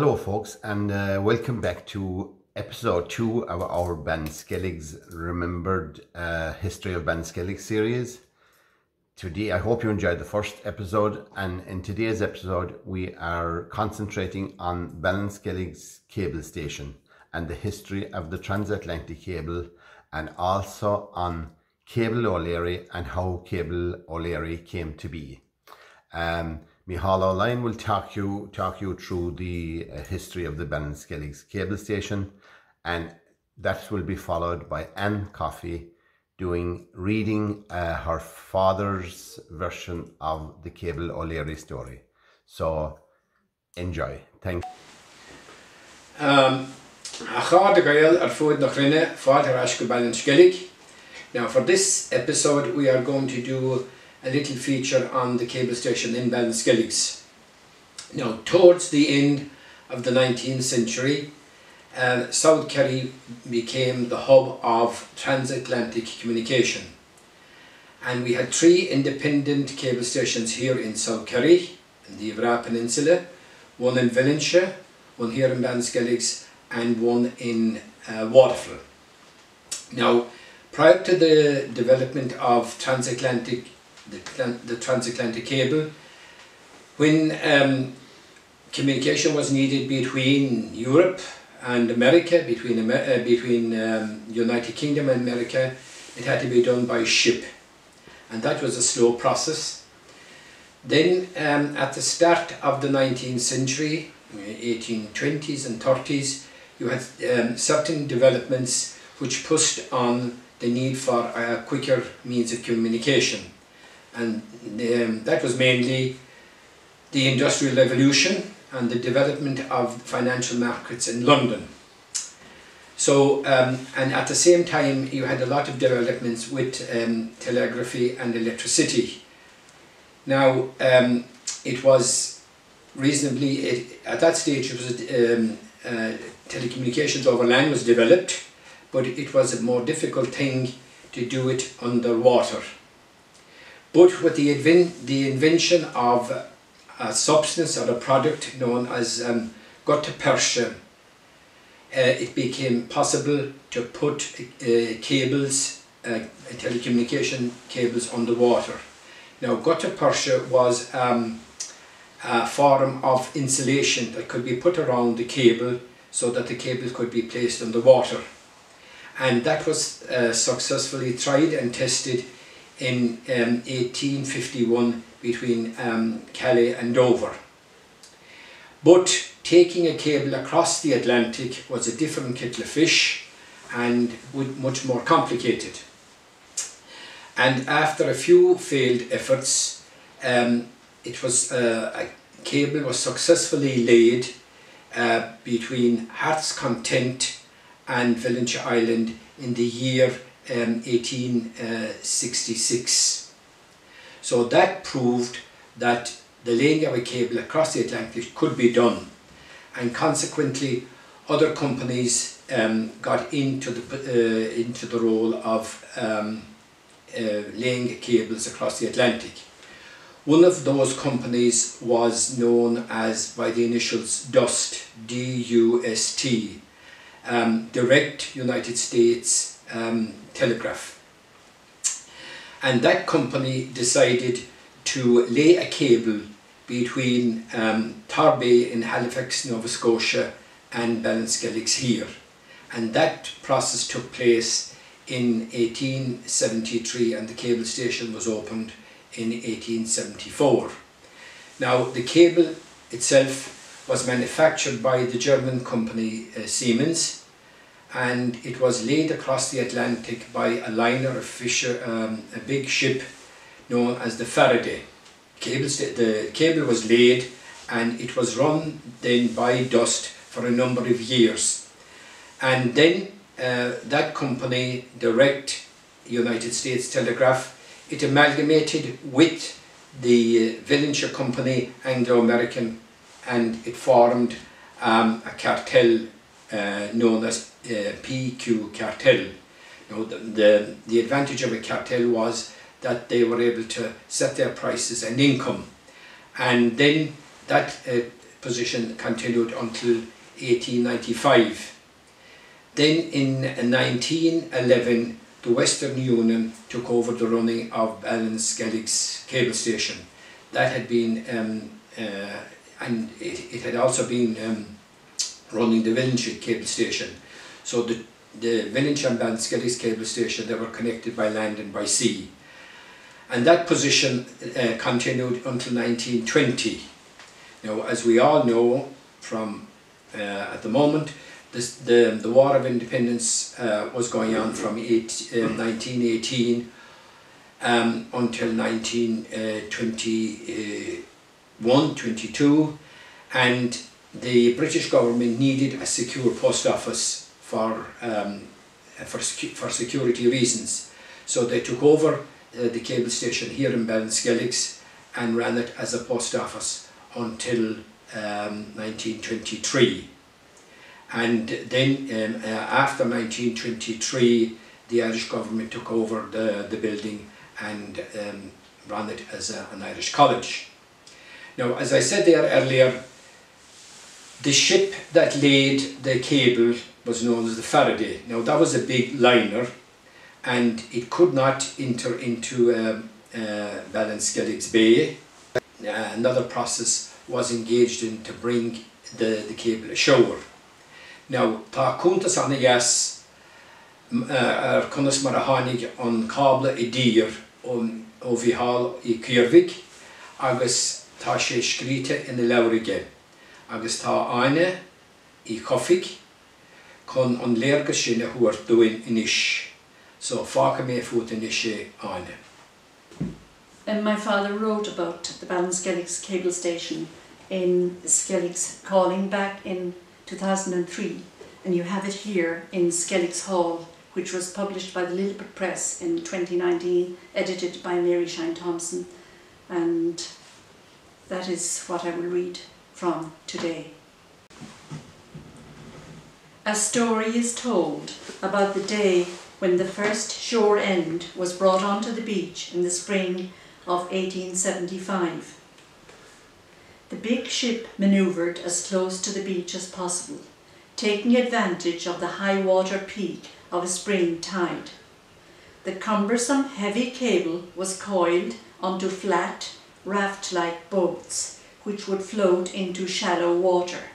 Hello, folks, and uh, welcome back to episode two of our Ballinskelligs Remembered uh, History of Ballinskellig series. Today, I hope you enjoyed the first episode, and in today's episode, we are concentrating on Ballinskellig's cable station and the history of the transatlantic cable, and also on Cable O'Leary and how Cable O'Leary came to be. Um, Michal O'Line will talk you talk you through the uh, history of the Ballinskellig's cable station, and that will be followed by Anne Coffey doing reading uh, her father's version of the Cable O'Leary story. So enjoy. Thank. Um. Now for this episode we are going to do a little feature on the cable station in Ballinskelligs. Now towards the end of the 19th century uh, South Kerry became the hub of transatlantic communication and we had three independent cable stations here in South Kerry in the Iveragh Peninsula, one in Valentia, one here in Ballinskelligs and one in uh, Waterville. Now prior to the development of transatlantic the, the transatlantic cable when um, communication was needed between Europe and America, between, Amer uh, between um, United Kingdom and America, it had to be done by ship. And that was a slow process. Then um, at the start of the 19th century, 1820s and 30s, you had um, certain developments which pushed on the need for a quicker means of communication. And um, that was mainly the Industrial Revolution and the development of financial markets in London. So, um, and at the same time, you had a lot of developments with um, telegraphy and electricity. Now, um, it was reasonably, it, at that stage, it was um, uh, telecommunications over land was developed, but it was a more difficult thing to do it underwater. But with the, the invention of a substance or a product known as um, gutta percha, uh, it became possible to put uh, cables, uh, telecommunication cables underwater. Now gutta percha was um, a form of insulation that could be put around the cable so that the cable could be placed underwater. And that was uh, successfully tried and tested in um, 1851 between um, Calais and Dover. But taking a cable across the Atlantic was a different kettle of fish and much more complicated. And after a few failed efforts, um, it was uh, a cable was successfully laid uh, between Heart's Content and Valentia Island in the year um, 1866. So that proved that the laying of a cable across the Atlantic could be done and consequently other companies um, got into the, uh, into the role of um, uh, laying cables across the Atlantic. One of those companies was known as by the initials DUST, D-U-S-T, um, Direct United States um, Telegraph. And that company decided to lay a cable between um, Torbay in Halifax, Nova Scotia and Ballinskelligs here. And that process took place in 1873 and the cable station was opened in 1874. Now the cable itself was manufactured by the German company uh, Siemens and it was laid across the Atlantic by a liner, a fisher, um, a big ship known as the Faraday. Cable the cable was laid and it was run then by Dust for a number of years. And then uh, that company, Direct United States Telegraph, it amalgamated with the uh, Valentia company, Anglo-American, and it formed um, a cartel uh, known as uh, PQ cartel. Now, the, the, the advantage of a cartel was that they were able to set their prices and income and then that uh, position continued until 1895. Then in 1911 the Western Union took over the running of Ballinskelligs cable station. That had been, um, uh, and it, it, had also been um, running the Villeneuve cable station. So the, the Villeneuve and Ballinskelligs cable station, they were connected by land and by sea. And that position uh, continued until 1920. Now, as we all know from uh, at the moment, this, the, the War of Independence uh, was going on from eight, 1918 uh, um, until 1921, 22, and the British government needed a secure post office for, um, for, for security reasons. So they took over uh, the cable station here in Ballinskelligs and ran it as a post office until um, 1923 and then um, uh, after 1923 the Irish government took over the, the building and um, ran it as a, an Irish college. Now as I said there earlier the ship that laid the cable was known as the Faraday. Now that was a big liner and it could not enter into um, uh, Bay. Uh, another process was engaged in to bring the, the cable ashore. Now, tá cúntas anna yes ar chunas mar a hánig i ddír ó bhíhall i Cuirvig agus tá sé scríte ina leirige. Agus tá aine chofiig chun an thuair inis. So fácha mé fut in aine. And my father wrote about the Ballinskelligs cable station in Skelligs calling back in 2003 and you have it here in Skelligs Hall which was published by the Lilliput Press in 2019 edited by Mary Shine Thompson and that is what I will read from today. A story is told about the day when the first shore end was brought onto the beach in the spring of 1875. The big ship manoeuvred as close to the beach as possible, taking advantage of the high water peak of a spring tide. The cumbersome heavy cable was coiled onto flat, raft-like boats, which would float into shallow water.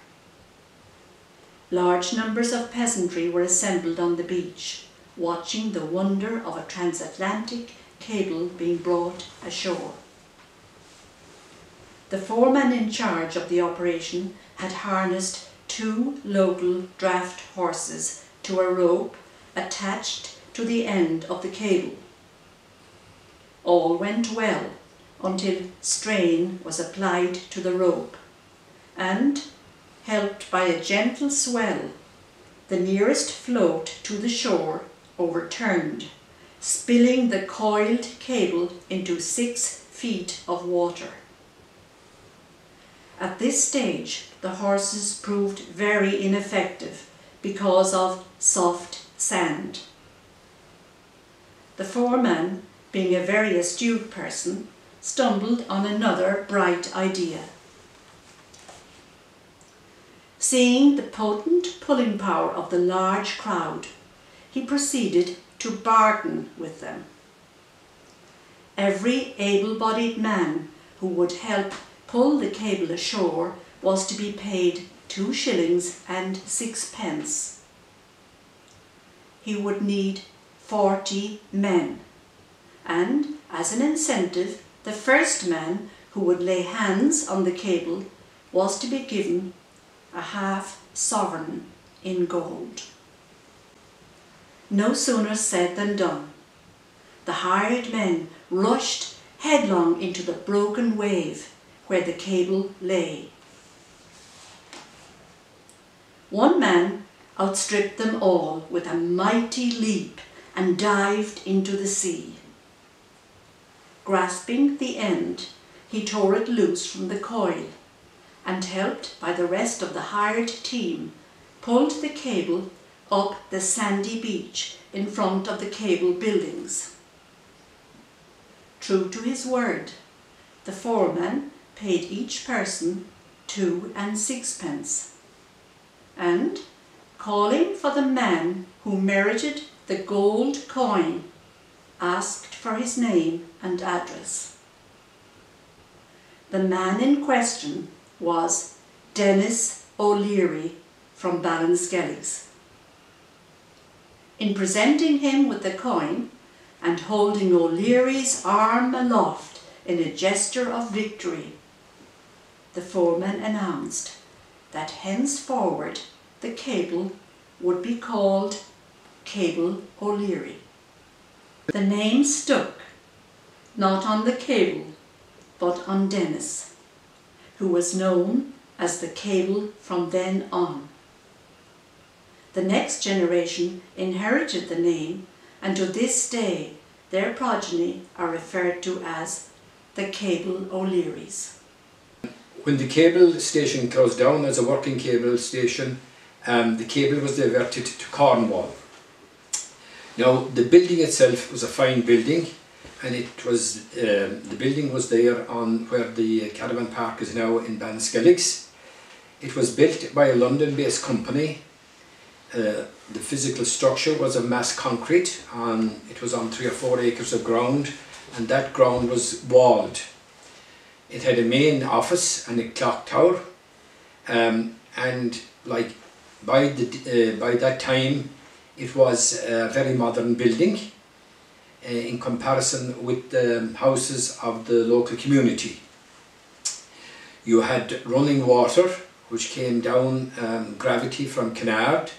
Large numbers of peasantry were assembled on the beach, watching the wonder of a transatlantic cable being brought ashore. The foreman in charge of the operation had harnessed two local draft horses to a rope attached to the end of the cable. All went well until strain was applied to the rope and, helped by a gentle swell, the nearest float to the shore overturned, spilling the coiled cable into six feet of water. At this stage, the horses proved very ineffective because of soft sand. The foreman, being a very astute person, stumbled on another bright idea. Seeing the potent pulling power of the large crowd, he proceeded to bargain with them. Every able-bodied man who would help pull the cable ashore was to be paid two shillings and sixpence. He would need 40 men, and as an incentive, the first man who would lay hands on the cable was to be given a half sovereign in gold. No sooner said than done. The hired men rushed headlong into the broken wave where the cable lay. One man outstripped them all with a mighty leap and dived into the sea. Grasping the end, he tore it loose from the coil and helped by the rest of the hired team pulled the cable up the sandy beach in front of the cable buildings. True to his word, the foreman paid each person two and sixpence. And, calling for the man who merited the gold coin, asked for his name and address. The man in question was Dennis O'Leary from Ballinskelligs. In presenting him with the coin and holding O'Leary's arm aloft in a gesture of victory, the foreman announced that henceforward the cable would be called Cable O'Leary. The name stuck, not on the cable, but on Dennis, who was known as the cable from then on. The next generation inherited the name and to this day their progeny are referred to as the Cable O'Learys. When the cable station closed down as a working cable station, um, the cable was diverted to Cornwall. Now the building itself was a fine building and it was um, the building was there on where the caravan park is now in Ballinskelligs. It was built by a London-based company. Uh, the physical structure was of mass concrete. On, it was on three or four acres of ground and that ground was walled. It had a main office and a clock tower um, and like by, the, uh, by that time it was a very modern building uh, in comparison with the houses of the local community. You had running water which came down um, gravity from Kinnaird.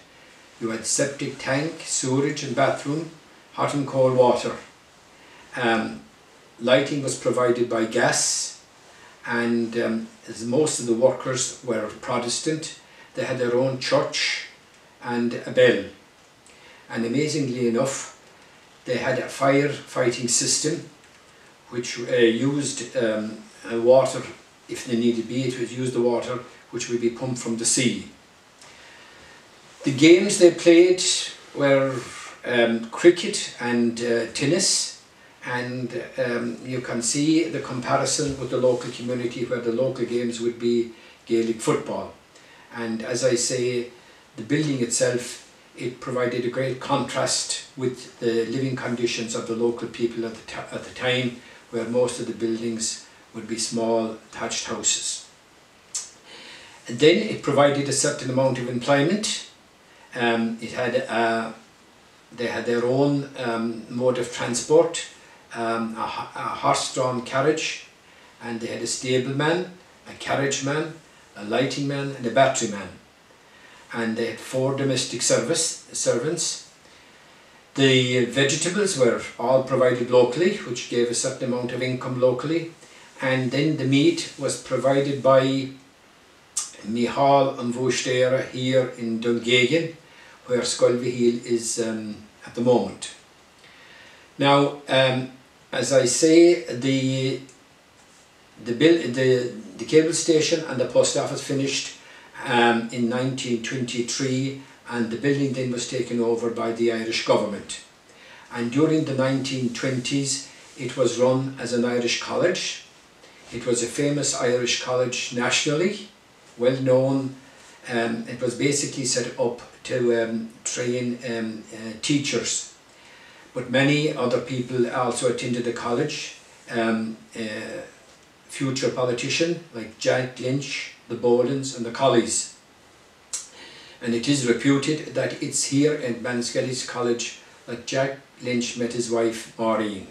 You had septic tank, sewerage and bathroom, hot and cold water. Um, lighting was provided by gas and um, as most of the workers were Protestant, they had their own church and a bell. And amazingly enough, they had a fire fighting system which uh, used um, water, if they needed be, it would use the water which would be pumped from the sea. The games they played were um, cricket and uh, tennis and um, you can see the comparison with the local community where the local games would be Gaelic football and as I say the building itself it provided a great contrast with the living conditions of the local people at the, at the time where most of the buildings would be small thatched houses. And then it provided a certain amount of employment. Um, it had a, they had their own um, mode of transport, um, a, a horse-drawn carriage, and they had a stableman, a carriage man, a lighting man, and a battery man and they had four domestic service servants. The vegetables were all provided locally, which gave a certain amount of income locally, and then the meat was provided by Mihal and Voshtera here in Dungeagan, where Skolvihil is um, at the moment. Now, um, as I say, the the bill, the the cable station and the post office finished um, in 1923 and the building then was taken over by the Irish government. And during the 1920s it was run as an Irish college. It was a famous Irish college nationally, well known. Um, it was basically set up to um, train um, uh, teachers. But many other people also attended the college. Um, uh, future politician like Jack Lynch, the Bolins and the Collies. And it is reputed that it's here in Ballinskelligs College that Jack Lynch met his wife Maureen.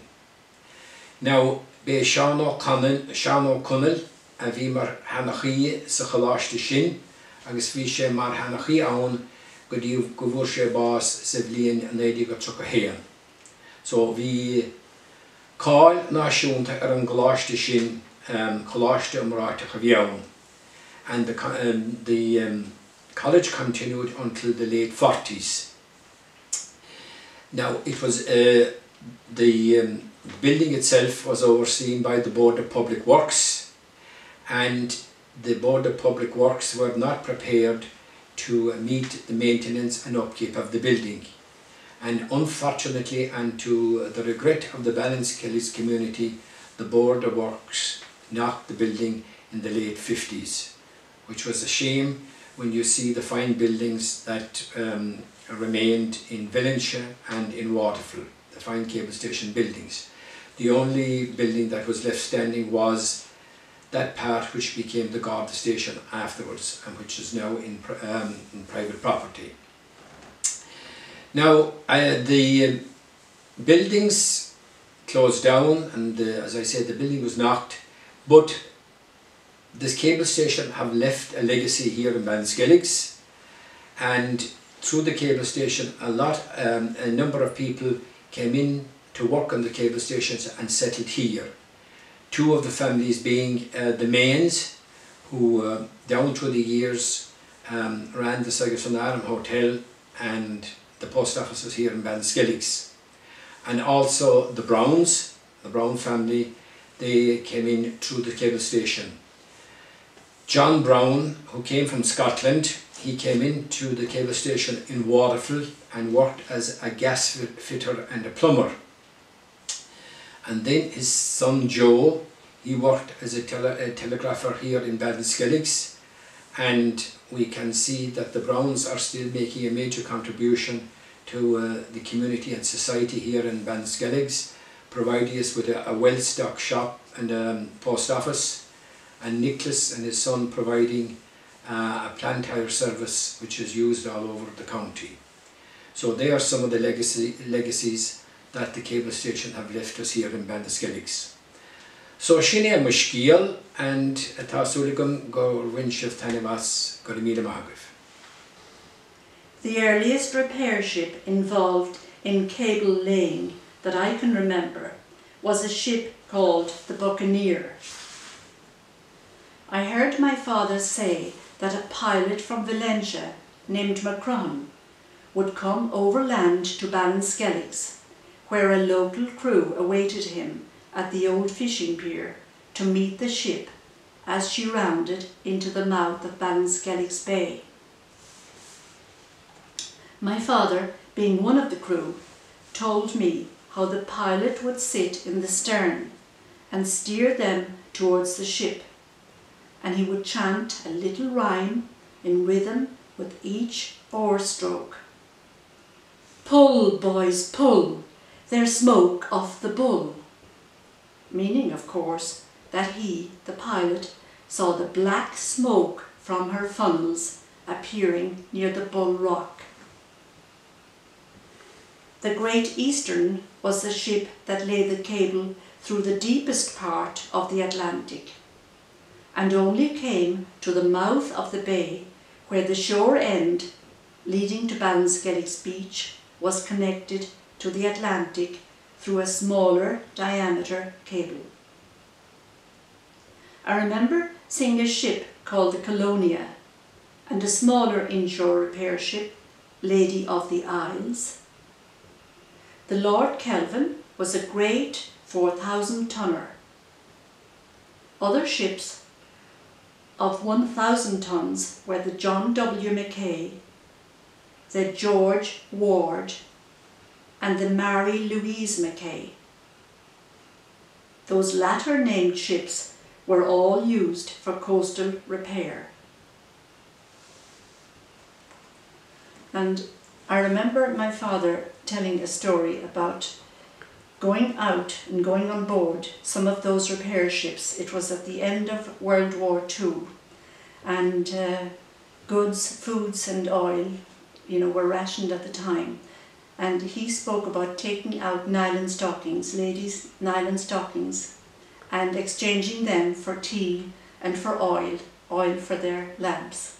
Now, be Sean O'Connell, Sean O'Connell a bhí mar hanachaí sa chaláiste sin agus bhí sé mar hanachaí ann go dtíobh go bhfuair sé bás sa. So bhí cáil náisiúnta ar an gláiste sin um, choláiste amráte a bheann and the, um, the um, college continued until the late 40s. Now it was uh, the um, building itself was overseen by the Board of Public Works. And the Board of Public Works were not prepared to meet the maintenance and upkeep of the building. And unfortunately and to the regret of the Ballinskelligs community the Board of Works knocked the building in the late 50s which was a shame when you see the fine buildings that um, remained in Valentia and in Waterville, the fine cable station buildings. The only building that was left standing was that part which became the guard station afterwards and which is now in, um, in private property. Now, uh, the buildings closed down and as I said the building was knocked but this cable station have left a legacy here in Ballinskelligs and through the cable station a lot um, a number of people came in to work on the cable stations and settled here. Two of the families being uh, the Mains who uh, down through the years um, ran the Sagasonarum Hotel and the post offices here in Ballinskelligs and also the Browns, the Brown family, they came in through the cable station. John Brown, who came from Scotland, he came into the cable station in Waterville and worked as a gas fitter and a plumber. And then his son Joe, he worked as a, tele a telegrapher here in Ballinskelligs and we can see that the Browns are still making a major contribution to uh, the community and society here in Ballinskelligs, providing us with a, a well-stocked shop and a um, post office, and Nicholas and his son providing uh, a plant hire service which is used all over the county. So they are some of the legacy, legacies that the cable station have left us here in Ballinskelligs. So sinne muskiel and atá súlagam go rinseamh tanimás go míle The earliest repair ship involved in cable laying that I can remember was a ship called the Buccaneer. I heard my father say that a pilot from Valentia named Macron would come overland to Ballinskelligs, where a local crew awaited him at the old fishing pier to meet the ship as she rounded into the mouth of Ballinskelligs Bay. My father, being one of the crew, told me how the pilot would sit in the stern and steer them towards the ship, and he would chant a little rhyme in rhythm with each oar stroke. Pull, boys, pull, there's smoke off the bull. Meaning, of course, that he, the pilot, saw the black smoke from her funnels appearing near the Bull Rock. The Great Eastern was the ship that lay the cable through the deepest part of the Atlantic and only came to the mouth of the bay where the shore end leading to Ballinskelligs Beach was connected to the Atlantic through a smaller diameter cable. I remember seeing a ship called the Colonia and a smaller inshore repair ship, Lady of the Isles, the Lord Kelvin was a great 4,000 tonner. Other ships of 1,000 tons were the John W. Mackay, the George Ward, and the Mary Louise Mackay. Those latter named ships were all used for coastal repair. And I remember my father telling a story about going out and going on board some of those repair ships. It was at the end of World War II and uh, goods, foods and oil, you know, were rationed at the time. And he spoke about taking out nylon stockings, ladies' nylon stockings, and exchanging them for tea and for oil, oil for their lamps.